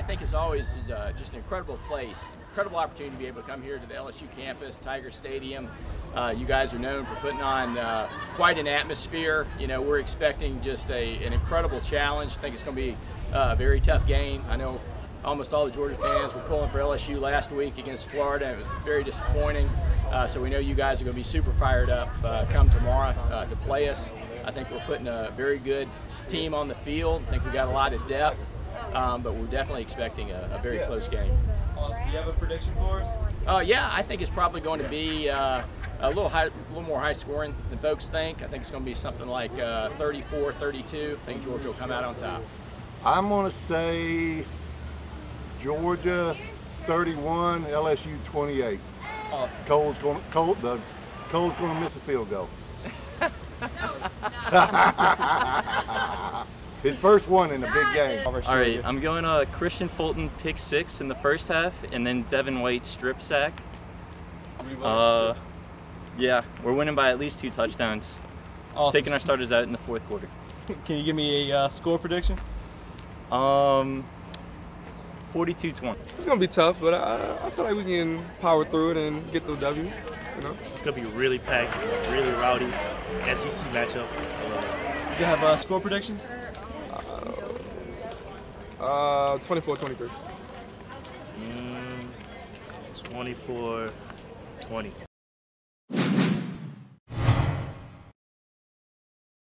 I think it's always uh, just an incredible place, incredible opportunity to be able to come here to the LSU campus, Tiger Stadium. Uh, you guys are known for putting on uh, quite an atmosphere. You know, we're expecting just a, an incredible challenge. I think it's going to be uh, a very tough game. I know almost all the Georgia fans were pulling for LSU last week against Florida. And it was very disappointing. Uh, so we know you guys are going to be super fired up uh, come tomorrow to play us. I think we're putting a very good team on the field. I think we got a lot of depth um, but we're definitely expecting a, a very yeah. close game. Awesome. Do you have a prediction for us? Uh, yeah, I think it's probably going to be uh, a little high, a little more high scoring than folks think. I think it's going to be something like uh, 34, 32. I think Georgia will come out on top. I'm going to say Georgia 31, LSU 28. Awesome. Cole's going Cole, the Cole's going to miss a field goal. His first one in a big game. All right, I'm going uh, Kristian Fulton pick six in the first half, and then Devin White strip sack. Uh, yeah, we're winning by at least two touchdowns. Awesome. Taking our starters out in the fourth quarter. Can you give me a uh, score prediction? Um, 42-20. It's gonna be tough, but I, I feel like we can power through it and get the W. You know? It's gonna be really packed, really rowdy SEC matchup. You have uh, score predictions? Uh, 24 23. Mm, 24 20.